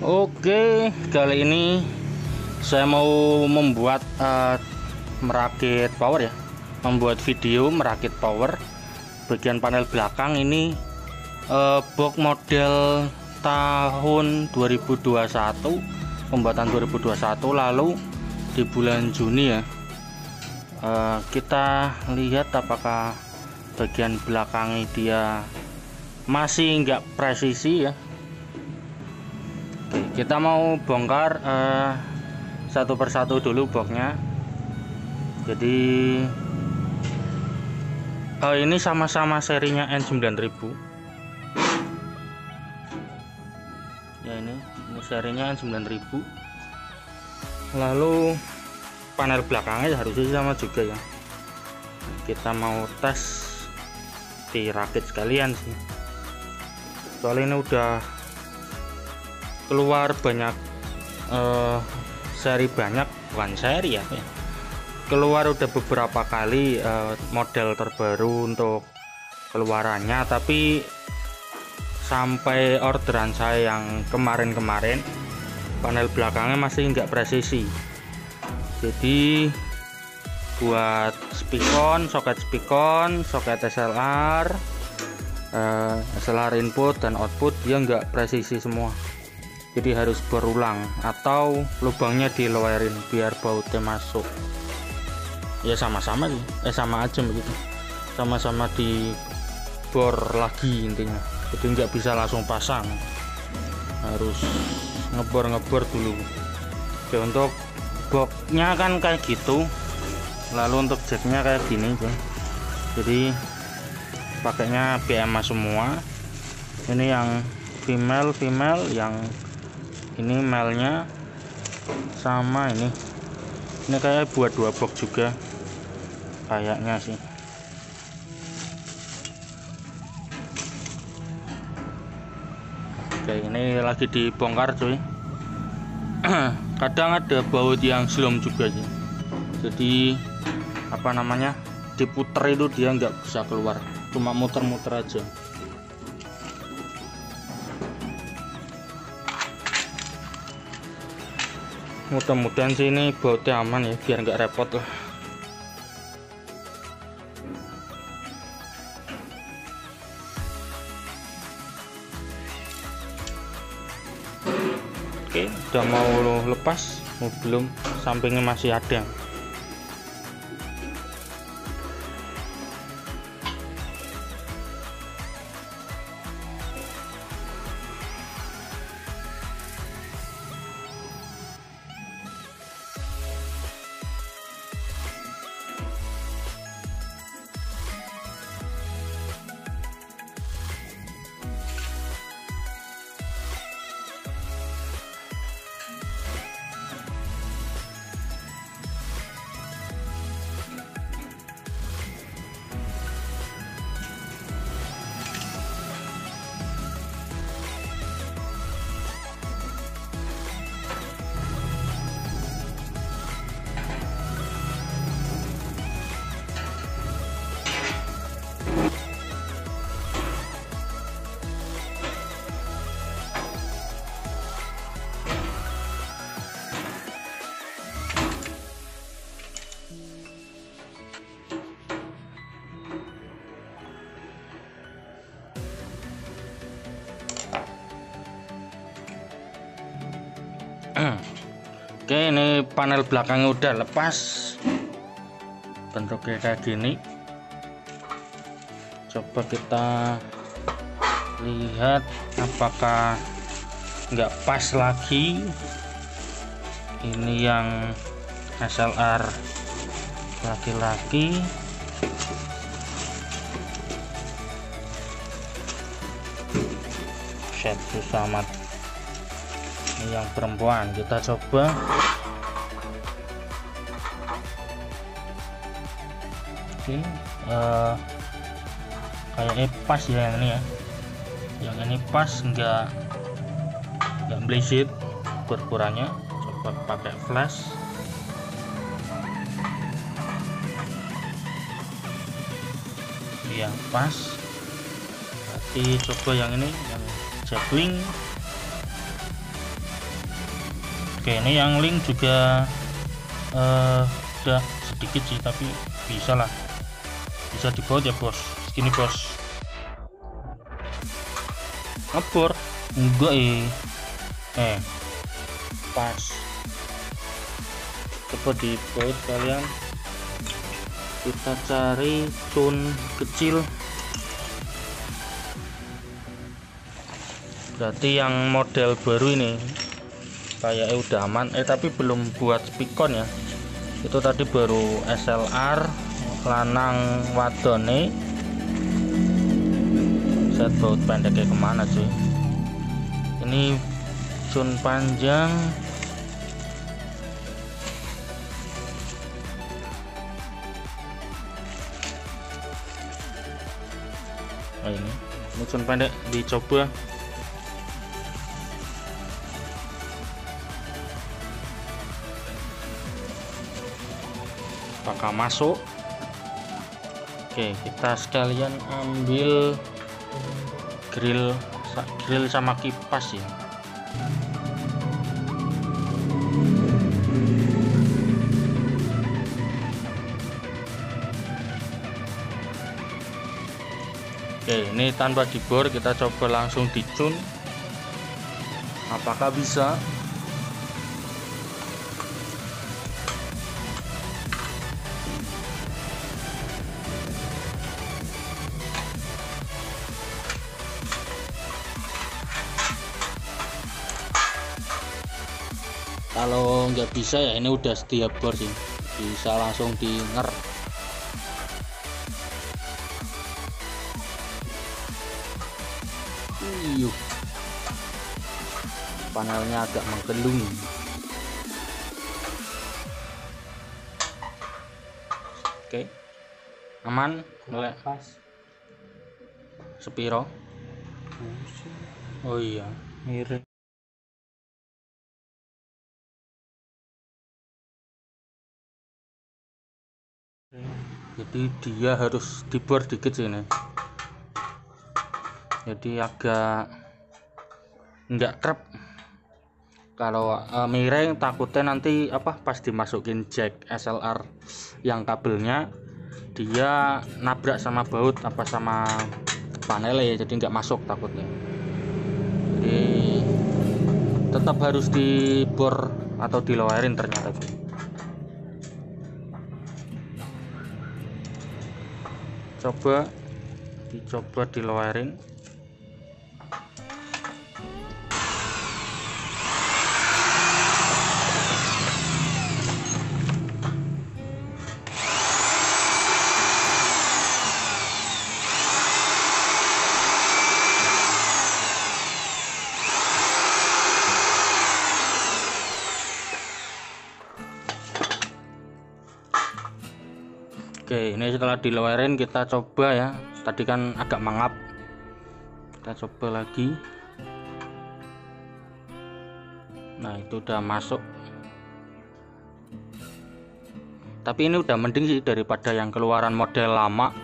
Oke, kali ini saya mau membuat uh, merakit power ya. Membuat video merakit power. Bagian panel belakang ini uh, box model tahun 2021, pembuatan 2021 lalu di bulan Juni ya. Uh, kita lihat apakah bagian belakangnya dia masih enggak presisi ya kita mau bongkar uh, satu persatu dulu boxnya. Jadi ini sama-sama serinya N9000 ya ini ini serinya N9000 lalu panel belakangnya harusnya sama juga ya. Kita mau tes dirakit sekalian sih. Soalnya ini udah keluar banyak uh, seri banyak bukan seri ya. Keluar udah beberapa kali uh, model terbaru untuk keluarannya tapi sampai orderan saya yang kemarin-kemarin panel belakangnya masih nggak presisi. Jadi buat spikon soket spikon soket SLR uh, eh, SLR input dan output dia nggak presisi semua jadi harus berulang atau lubangnya dilowerin biar bautnya masuk. Ya sama-sama sih. Eh sama aja begitu. Sama-sama di bor lagi intinya. Jadi nggak bisa langsung pasang. Harus ngebor-ngebor dulu. Oke untuk boxnya kan kayak gitu. Lalu untuk jacknya kayak gini tuh jadi pakainya PMA semua. Ini yang female female yang ini melnya sama ini. Ini kayak buat dua box juga. Kayaknya sih. Oke ini lagi dibongkar cuy. Kadang ada baut yang slum juga sih. Jadi apa namanya diputer itu dia nggak bisa keluar. Cuma muter-muter aja mudah-mudahan sih ini bautnya aman ya biar nggak repot lah. Oke. Udah mau lepas oh, belum sampingnya masih ada panel belakangnya udah lepas. Bentuknya kayak gini. Coba kita lihat apakah nggak pas lagi. Ini yang SLR laki-laki. Set susah amat ini yang perempuan. Kita coba oke uh, kayaknya pas ya yang ini ya. Yang ini pas enggak enggak blisit berkurangnya coba pakai flash. Yang pas berarti coba yang ini yang juggling oke ini yang link juga uh, udah sedikit sih tapi bisa lah bisa dibaut ya bos? Segini bos. Ngebor? Enggak eh. Eh. Pas. Coba dibaut kalian kita cari tun kecil. Berarti yang model baru ini kayaknya udah aman. Eh tapi belum buat spikon ya. Itu tadi baru SLR lanang wadone. Set baut pendeknya ke mana sih? Ini sun panjang. Oh ini. Ini sun pendek dicoba. Apakah masuk oke kita sekalian ambil grill grill sama kipas ya. Oke ini tanpa dibor kita coba langsung dicun. Apakah bisa kalau nggak bisa ya ini udah setiap bor sih bisa langsung di nger Iyuh. panelnya agak menggelung. Oke. Aman? Mulai pas. Sepiro? Oh iya. Mirip jadi dia harus dibor dikit sih ini jadi agak enggak krep kalau uh, miring takutnya nanti apa pas dimasukin jack SLR yang kabelnya dia nabrak sama baut apa sama panel ya jadi nggak masuk takutnya. Jadi tetap harus dibor atau dilowerin ternyata coba dicoba di Oke ini setelah dilowerin kita coba ya. Tadi kan agak mangap. Kita coba lagi. Nah itu udah masuk. Tapi ini udah mending sih daripada yang keluaran model lama.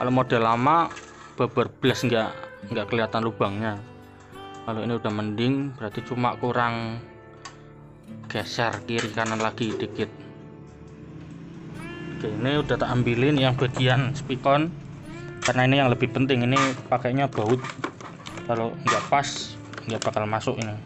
Kalau model lama beber blast nggak nggak kelihatan lubangnya. Kalau ini udah mending berarti cuma kurang geser kiri kanan lagi dikit Oke, ini udah tak ambilin yang bagian spikon. Karena ini yang lebih penting ini pakainya baut. Kalau nggak pas nggak bakal masuk ini.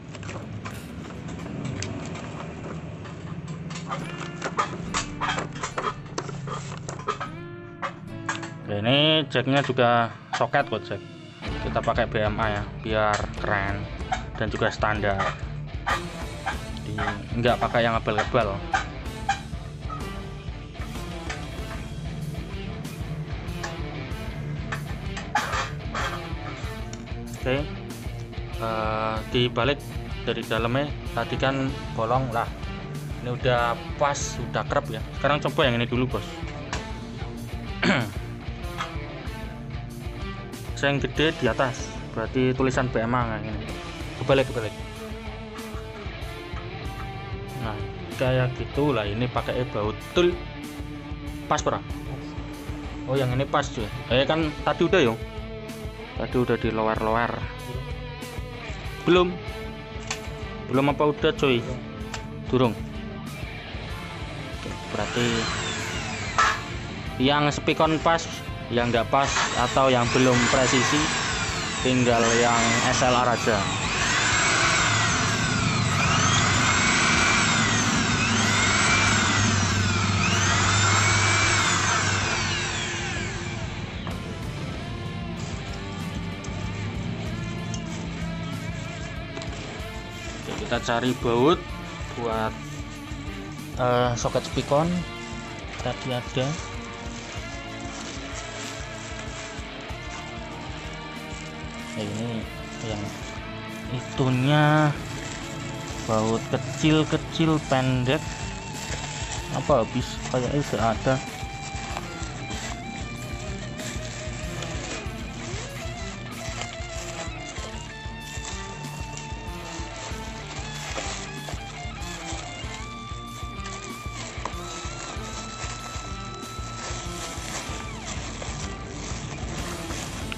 Oke, ini jacknya juga soket kok jack. Kita pakai BMA ya biar keren dan juga standar. Nggak pakai yang abal-abal oke. Uh, dibalik dari dalamnya tadi kan bolong lah. Ini udah pas udah kerap ya. Sekarang coba yang ini dulu bos. Yang gede di atas berarti tulisan BMA kayak ini. Kebalik kebalik. Nah kayak gitulah ini pakai baut tul. Pas pernah oh yang ini pas cuy eh kan tadi udah yuk tadi udah di lower lower belum. Belum apa udah coy durung. Berarti yang spikon pas yang nggak pas atau yang belum presisi tinggal yang SLR aja kita cari baut buat uh, soket spikon. Tadi ada. Nah, ini yang itunya. Baut kecil-kecil pendek. Apa habis? Kayaknya sudah ada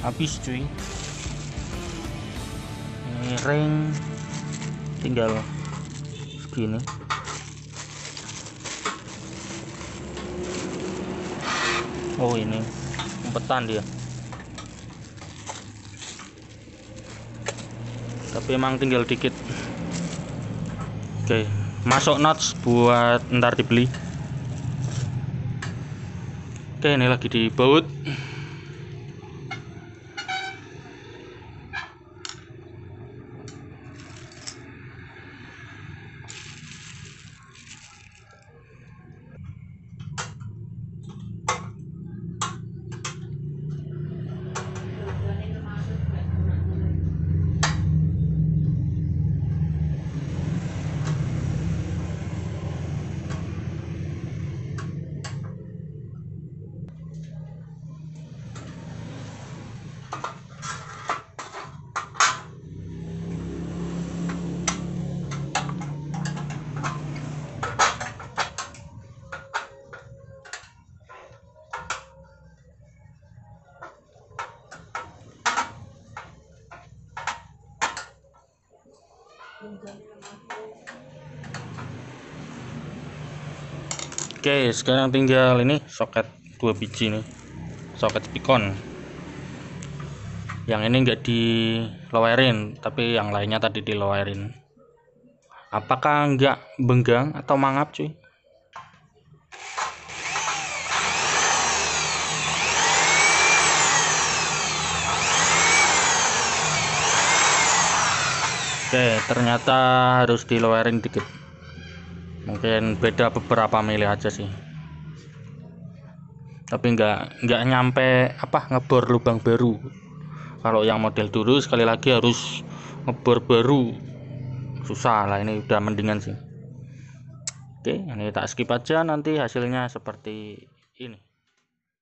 habis cuy. Ini ring tinggal segini. Oh ini. Umpetan dia. Tapi emang tinggal dikit. Oke masuk nuts buat ntar dibeli. Oke ini lagi dibaut Oke, sekarang tinggal ini soket dua biji nih, soket spikon. Yang ini enggak di lowerin, tapi yang lainnya tadi di lowerin. Apakah enggak benggang atau mangap, cuy? Oke, ternyata harus di lowering dikit. Mungkin beda beberapa mili aja sih. Tapi nggak nggak nyampe apa ngebor lubang baru. Kalau yang model dulu sekali lagi harus ngebor baru. Susah lah ini udah mendingan sih. Oke, ini tak skip aja nanti hasilnya seperti ini.